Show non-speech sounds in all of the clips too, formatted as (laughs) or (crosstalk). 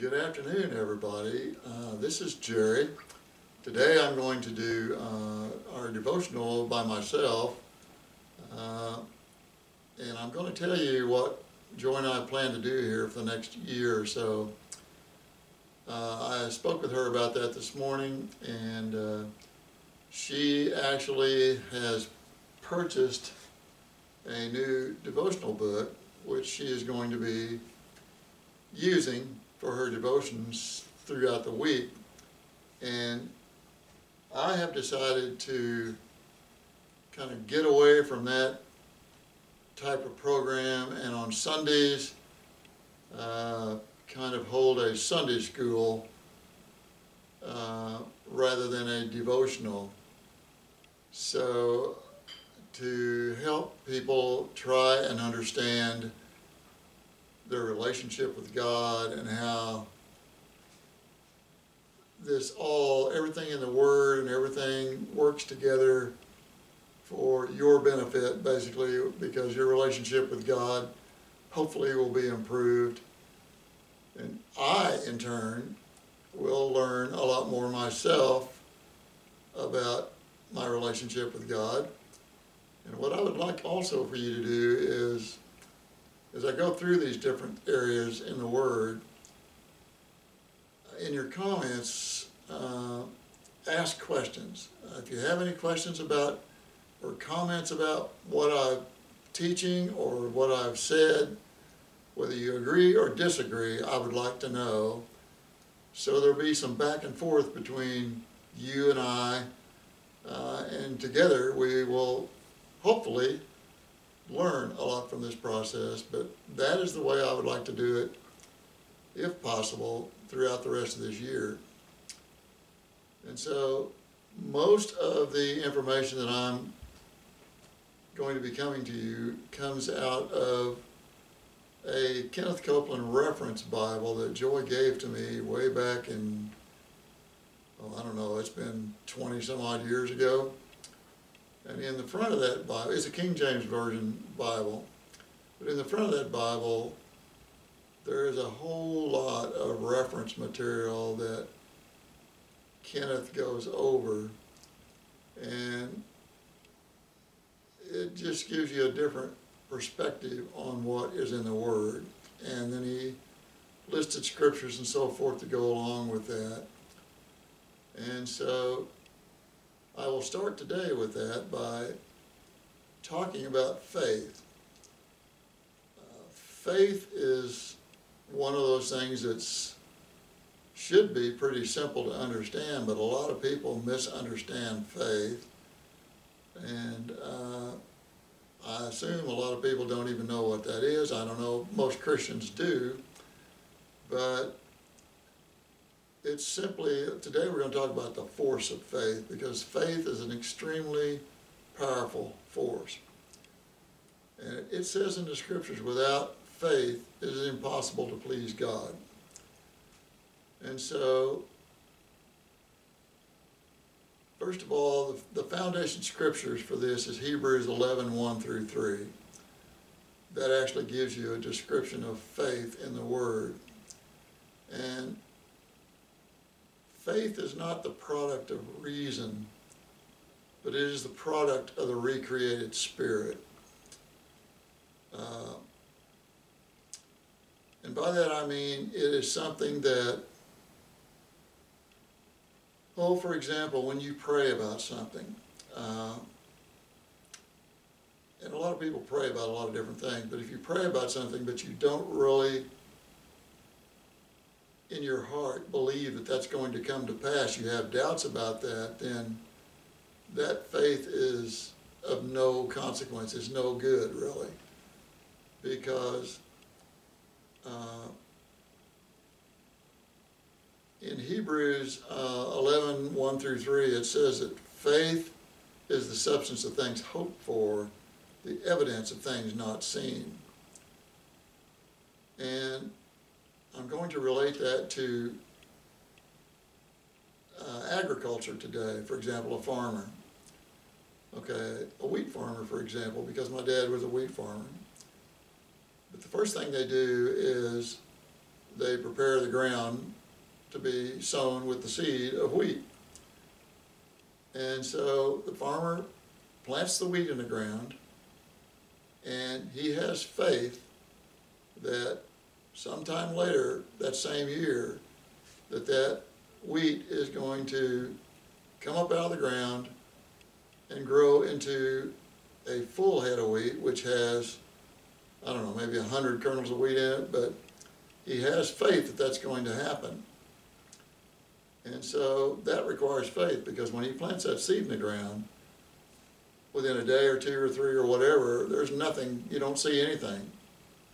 Good afternoon, everybody. Uh, this is Jerry. Today I'm going to do uh, our devotional by myself. Uh, and I'm going to tell you what Joy and I plan to do here for the next year or so. Uh, I spoke with her about that this morning, and uh, she actually has purchased a new devotional book, which she is going to be using for her devotions throughout the week. And I have decided to kind of get away from that type of program and on Sundays uh, kind of hold a Sunday school uh, rather than a devotional. So to help people try and understand their relationship with God and how this all, everything in the Word and everything works together for your benefit, basically, because your relationship with God hopefully will be improved. And I, in turn, will learn a lot more myself about my relationship with God. And what I would like also for you to do is as I go through these different areas in the Word, in your comments, uh, ask questions. Uh, if you have any questions about or comments about what I'm teaching or what I've said, whether you agree or disagree, I would like to know. So there'll be some back and forth between you and I, uh, and together we will hopefully learn a lot from this process, but that is the way I would like to do it, if possible, throughout the rest of this year. And so most of the information that I'm going to be coming to you comes out of a Kenneth Copeland reference Bible that Joy gave to me way back in, oh, I don't know, it's been 20 some odd years ago. And in the front of that Bible, it's a King James Version Bible, but in the front of that Bible, there is a whole lot of reference material that Kenneth goes over. And it just gives you a different perspective on what is in the Word. And then he listed scriptures and so forth to go along with that. And so I will start today with that by talking about faith. Uh, faith is one of those things that should be pretty simple to understand, but a lot of people misunderstand faith. And uh, I assume a lot of people don't even know what that is. I don't know, most Christians do. But it's simply, today we're going to talk about the force of faith because faith is an extremely powerful force. And it says in the scriptures, without faith it is impossible to please God. And so, first of all, the, the foundation scriptures for this is Hebrews 11, 1 through 3. That actually gives you a description of faith in the Word. And faith is not the product of reason, but it is the product of the recreated spirit. Uh, and by that I mean it is something that, oh, for example, when you pray about something, uh, and a lot of people pray about a lot of different things, but if you pray about something but you don't really in your heart believe that that's going to come to pass, you have doubts about that, then that faith is of no consequence, is no good really. Because uh, in Hebrews uh, 11, 1 through 3, it says that faith is the substance of things hoped for, the evidence of things not seen. And I'm going to relate that to uh, agriculture today, for example, a farmer. Okay, a wheat farmer, for example, because my dad was a wheat farmer. But the first thing they do is they prepare the ground to be sown with the seed of wheat. And so the farmer plants the wheat in the ground, and he has faith that sometime later that same year, that that wheat is going to come up out of the ground and grow into a full head of wheat, which has, I don't know, maybe a hundred kernels of wheat in it, but he has faith that that's going to happen. And so that requires faith because when he plants that seed in the ground, within a day or two or three or whatever, there's nothing, you don't see anything.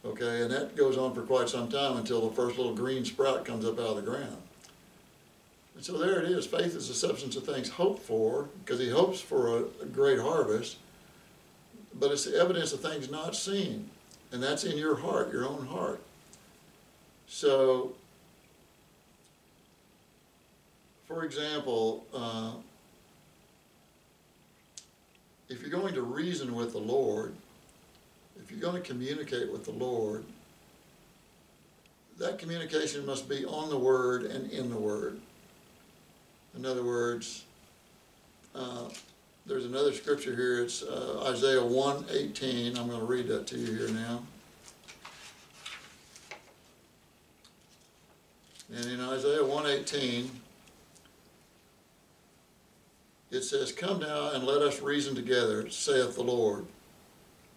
Okay, and that goes on for quite some time until the first little green sprout comes up out of the ground. And so there it is. Faith is the substance of things hoped for, because he hopes for a, a great harvest, but it's the evidence of things not seen. And that's in your heart, your own heart. So, for example, uh, if you're going to reason with the Lord, if you're going to communicate with the Lord, that communication must be on the Word and in the Word. In other words, uh, there's another scripture here. It's uh, Isaiah 1:18. I'm going to read that to you here now. And in Isaiah 1:18, it says, Come now and let us reason together, saith the Lord.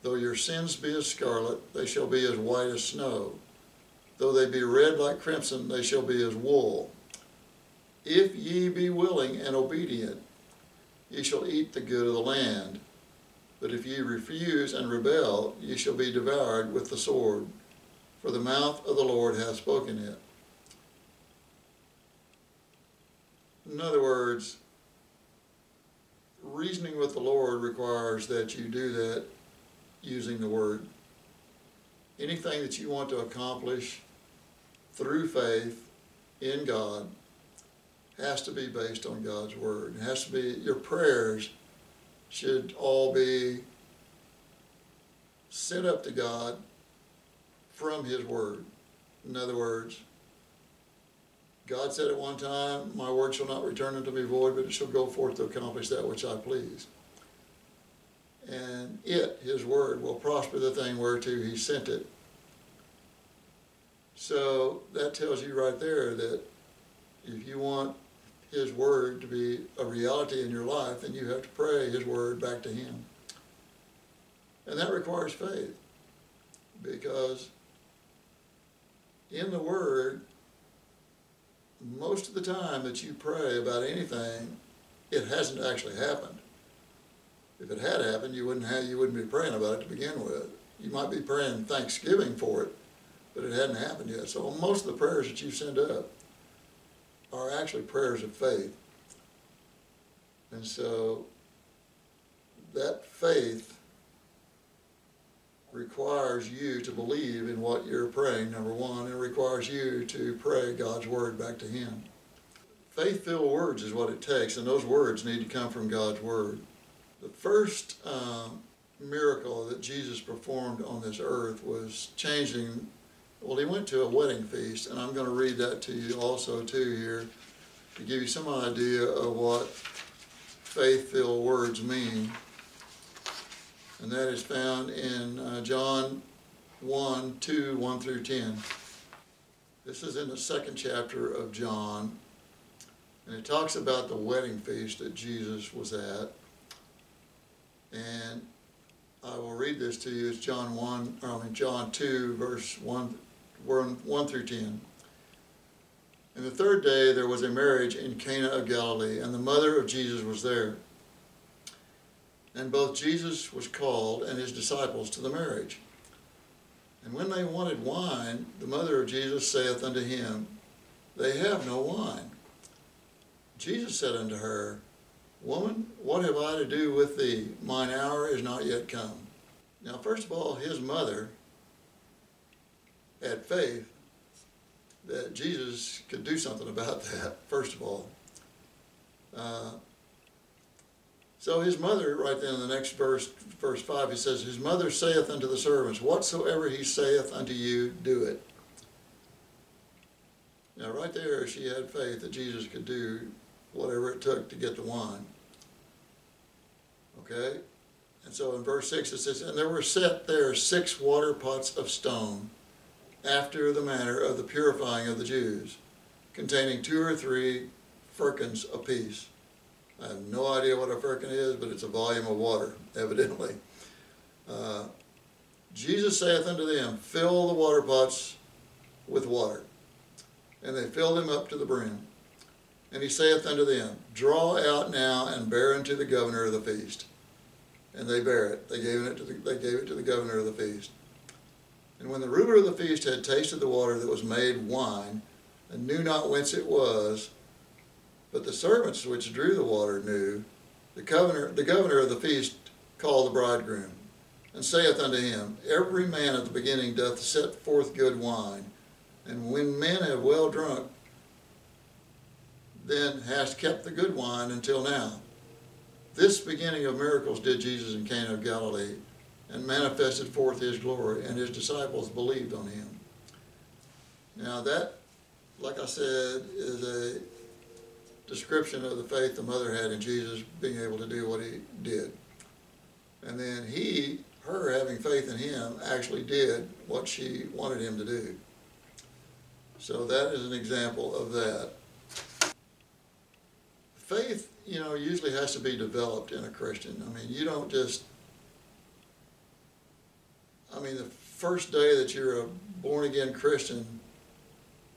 Though your sins be as scarlet, they shall be as white as snow. Though they be red like crimson, they shall be as wool. If ye be willing and obedient, ye shall eat the good of the land. But if ye refuse and rebel, ye shall be devoured with the sword, for the mouth of the Lord hath spoken it. In other words, reasoning with the Lord requires that you do that using the Word. Anything that you want to accomplish through faith in God has to be based on God's Word. It has to be, your prayers should all be sent up to God from His Word. In other words, God said at one time, My word shall not return unto me void, but it shall go forth to accomplish that which I please. And it, His word, will prosper the thing whereto He sent it. So that tells you right there that if you want His word to be a reality in your life, then you have to pray His word back to Him. And that requires faith. Because in the word, most of the time that you pray about anything, it hasn't actually happened. If it had happened, you wouldn't have you wouldn't be praying about it to begin with. You might be praying thanksgiving for it, but it hadn't happened yet. So most of the prayers that you send up are actually prayers of faith. And so that faith requires you to believe in what you're praying, number one, and requires you to pray God's word back to Him. Faith filled words is what it takes, and those words need to come from God's word. The first um, miracle that Jesus performed on this earth was changing. Well, he went to a wedding feast, and I'm going to read that to you also too here to give you some idea of what faith-filled words mean and that is found in uh, John 1, 2, 1 through 10. This is in the second chapter of John, and it talks about the wedding feast that Jesus was at. And I will read this to you. It's John 1, or I mean John 2, verse 1, 1 through 10. And the third day there was a marriage in Cana of Galilee, and the mother of Jesus was there. And both Jesus was called and his disciples to the marriage. And when they wanted wine, the mother of Jesus saith unto him, They have no wine. Jesus said unto her, Woman, what have I to do with thee? Mine hour is not yet come. Now, first of all, his mother had faith that Jesus could do something about (laughs) that, first of all. Uh, so his mother, right then in the next verse, verse 5, he says, His mother saith unto the servants, Whatsoever he saith unto you, do it. Now, right there, she had faith that Jesus could do whatever it took to get the wine. Okay? And so in verse 6 it says, And there were set there six water pots of stone, after the manner of the purifying of the Jews, containing two or three firkins apiece. I have no idea what a firkin is, but it's a volume of water, (laughs) evidently. Uh, Jesus saith unto them, Fill the water pots with water. And they filled them up to the brim. And he saith unto them, Draw out now and bear unto the governor of the feast. And they bare it. They gave it to the, they gave it to the governor of the feast. And when the ruler of the feast had tasted the water that was made wine, and knew not whence it was, but the servants which drew the water knew, the governor, the governor of the feast called the bridegroom, and saith unto him, Every man at the beginning doth set forth good wine, and when men have well drunk, then hast kept the good wine until now. This beginning of miracles did Jesus in Cana of Galilee, and manifested forth his glory, and his disciples believed on him. Now that, like I said, is a description of the faith the mother had in Jesus being able to do what he did. And then he, her having faith in him, actually did what she wanted him to do. So that is an example of that. Faith, you know, usually has to be developed in a Christian. I mean, you don't just, I mean, the first day that you're a born again Christian,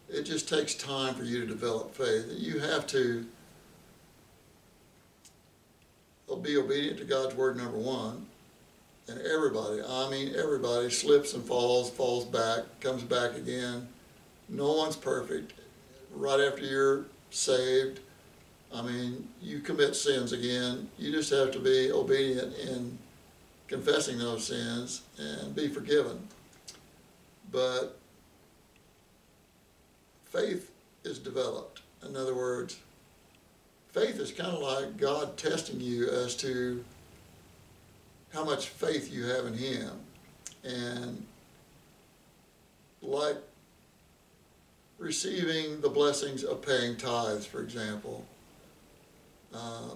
it just takes time for you to develop faith. You have to be obedient to God's word, number one. And everybody, I mean, everybody slips and falls, falls back, comes back again. No one's perfect. Right after you're saved, I mean, you commit sins again. You just have to be obedient in confessing those sins and be forgiven. But faith is developed. In other words, faith is kind of like God testing you as to how much faith you have in Him. And like receiving the blessings of paying tithes, for example, uh,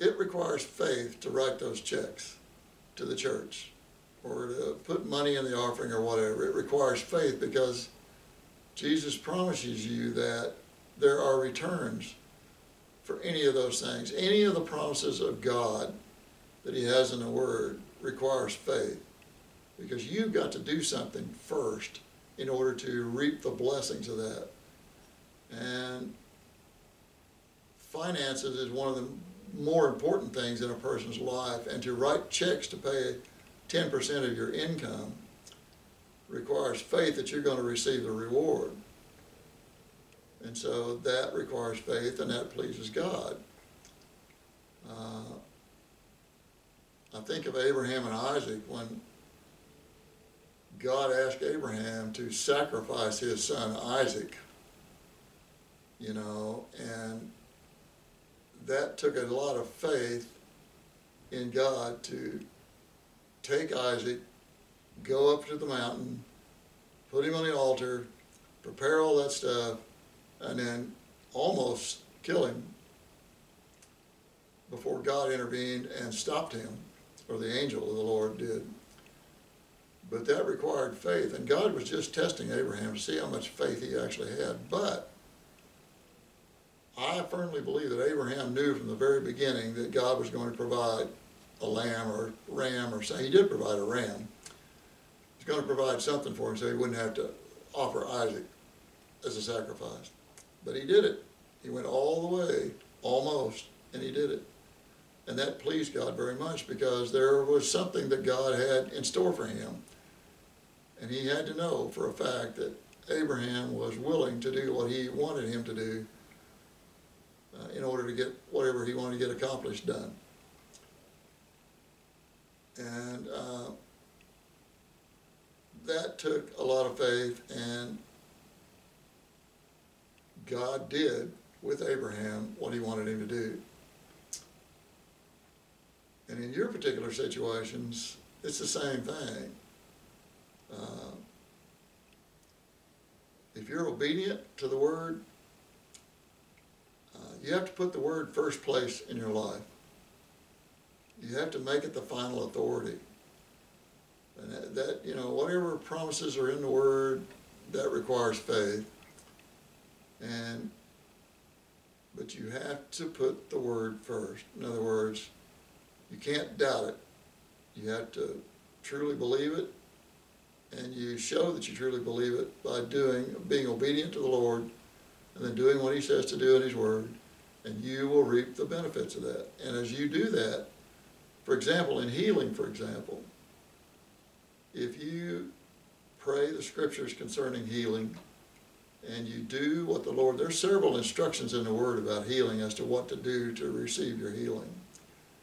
it requires faith to write those checks to the church or to put money in the offering or whatever. It requires faith because Jesus promises you that there are returns for any of those things. Any of the promises of God that He has in the Word requires faith because you've got to do something first in order to reap the blessings of that. And finances is one of the more important things in a person's life, and to write checks to pay 10% of your income requires faith that you're going to receive the reward. And so that requires faith, and that pleases God. Uh, I think of Abraham and Isaac when God asked Abraham to sacrifice his son Isaac, you know, and that took a lot of faith in God to take Isaac, go up to the mountain, put him on the altar, prepare all that stuff, and then almost kill him before God intervened and stopped him, or the angel of the Lord did. But that required faith, and God was just testing Abraham to see how much faith he actually had. But I firmly believe that Abraham knew from the very beginning that God was going to provide a lamb or ram or something. He did provide a ram. He's going to provide something for him so he wouldn't have to offer Isaac as a sacrifice. But he did it. He went all the way, almost, and he did it. And that pleased God very much because there was something that God had in store for him. And he had to know for a fact that Abraham was willing to do what he wanted him to do uh, in order to get whatever he wanted to get accomplished done. And uh, that took a lot of faith, and God did with Abraham what he wanted him to do. And in your particular situations, it's the same thing. Uh, if you're obedient to the word, you have to put the word first place in your life. You have to make it the final authority. And that, that, you know, whatever promises are in the word, that requires faith. And, but you have to put the word first. In other words, you can't doubt it. You have to truly believe it, and you show that you truly believe it by doing, being obedient to the Lord, and then doing what He says to do in His Word, and you will reap the benefits of that. And as you do that, for example, in healing, for example, if you pray the scriptures concerning healing, and you do what the Lord, there's several instructions in the Word about healing as to what to do to receive your healing.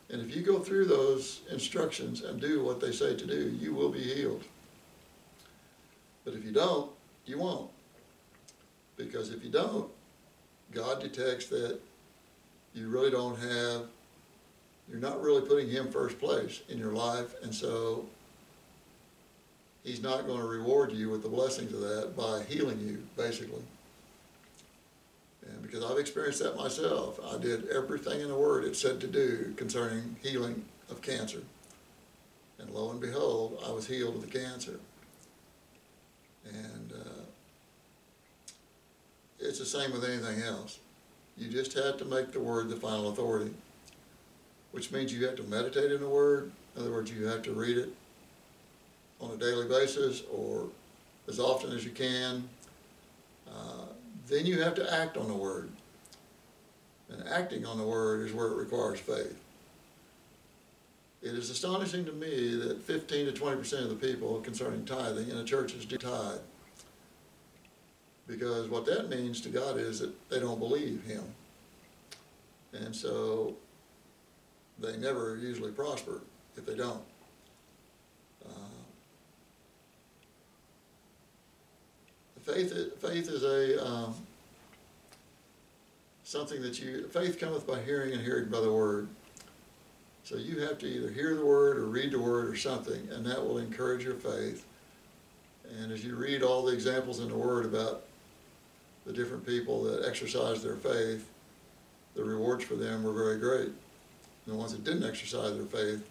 And if you go through those instructions and do what they say to do, you will be healed. But if you don't, you won't. Because if you don't, God detects that you really don't have, you're not really putting Him first place in your life, and so He's not going to reward you with the blessings of that by healing you, basically. And because I've experienced that myself, I did everything in the Word it said to do concerning healing of cancer. And lo and behold, I was healed of the cancer. And uh, it's the same with anything else. You just have to make the Word the final authority, which means you have to meditate in the Word. In other words, you have to read it on a daily basis or as often as you can. Uh, then you have to act on the word. And acting on the word is where it requires faith. It is astonishing to me that 15 to 20 percent of the people concerning tithing in the churches do tithe. Because what that means to God is that they don't believe Him. And so they never usually prosper if they don't. Uh, faith, faith is a um, something that you faith cometh by hearing and hearing by the word. So you have to either hear the word or read the word or something, and that will encourage your faith. And as you read all the examples in the word about the different people that exercised their faith, the rewards for them were very great. And the ones that didn't exercise their faith,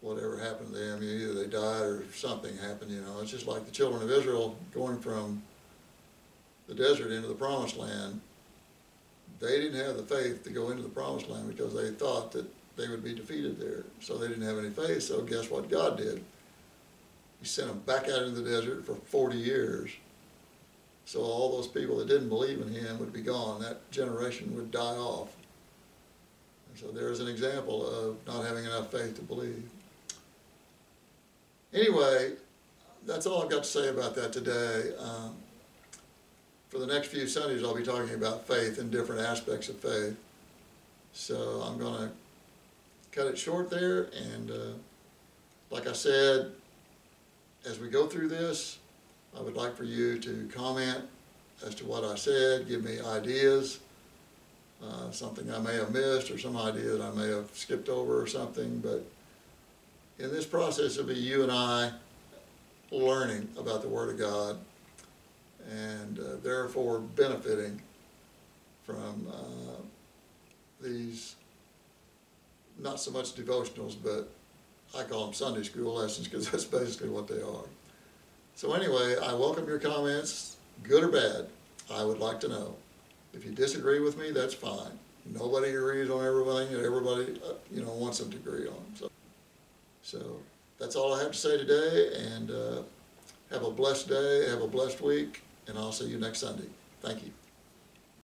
whatever happened to them, either they died or something happened, you know. It's just like the children of Israel going from the desert into the promised land. They didn't have the faith to go into the promised land because they thought that they would be defeated there. So they didn't have any faith. So guess what God did? He sent them back out into the desert for 40 years. So all those people that didn't believe in him would be gone. That generation would die off. And so there's an example of not having enough faith to believe. Anyway, that's all I've got to say about that today. Um, for the next few Sundays, I'll be talking about faith and different aspects of faith. So I'm going to cut it short there. And uh, like I said, as we go through this, I would like for you to comment as to what I said, give me ideas, uh, something I may have missed or some idea that I may have skipped over or something. But in this process, it'll be you and I learning about the Word of God and uh, therefore benefiting from uh, these, not so much devotionals, but I call them Sunday school lessons because (laughs) that's basically what they are. So anyway, I welcome your comments, good or bad. I would like to know. If you disagree with me, that's fine. Nobody agrees on everything that everybody, uh, you know, wants them to agree on. So, so that's all I have to say today, and uh, have a blessed day, have a blessed week, and I'll see you next Sunday. Thank you.